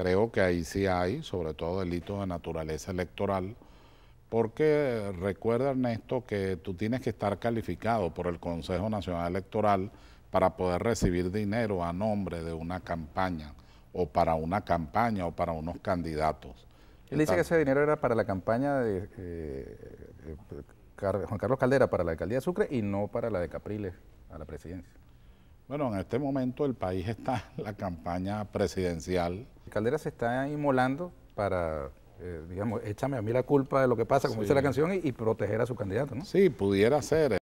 creo que ahí sí hay, sobre todo delitos de naturaleza electoral, porque recuerda Ernesto que tú tienes que estar calificado por el Consejo Nacional Electoral para poder recibir dinero a nombre de una campaña o para una campaña o para unos candidatos. Él dice que ese dinero era para la campaña de eh, eh, Juan Carlos Caldera para la alcaldía de Sucre y no para la de Capriles a la presidencia. Bueno, en este momento el país está en la campaña presidencial. Caldera se está inmolando para eh, digamos, échame a mí la culpa de lo que pasa, como dice la canción, y, proteger a su candidato, ¿no? Sí, pudiera ser.